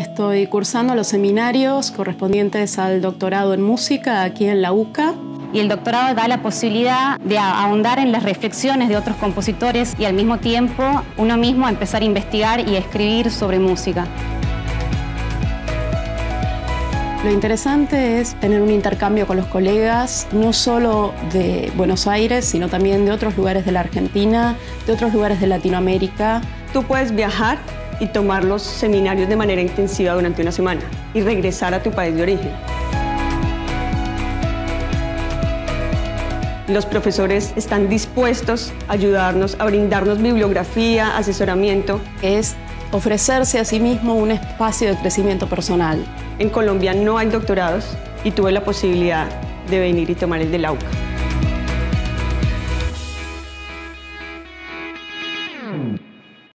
Estoy cursando los seminarios correspondientes al doctorado en música aquí en la UCA. Y el doctorado da la posibilidad de ahondar en las reflexiones de otros compositores y al mismo tiempo uno mismo empezar a investigar y a escribir sobre música. Lo interesante es tener un intercambio con los colegas, no solo de Buenos Aires, sino también de otros lugares de la Argentina, de otros lugares de Latinoamérica. Tú puedes viajar y tomar los seminarios de manera intensiva durante una semana y regresar a tu país de origen. Los profesores están dispuestos a ayudarnos, a brindarnos bibliografía, asesoramiento. Es ofrecerse a sí mismo un espacio de crecimiento personal. En Colombia no hay doctorados y tuve la posibilidad de venir y tomar el de la UCA.